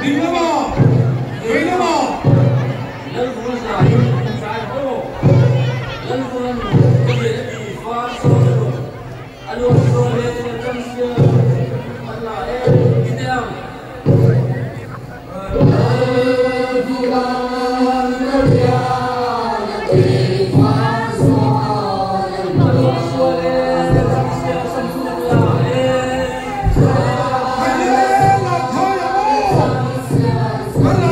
顶了吗？对了吗？Yes.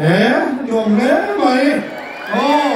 예, 좀 해, 많이. 어.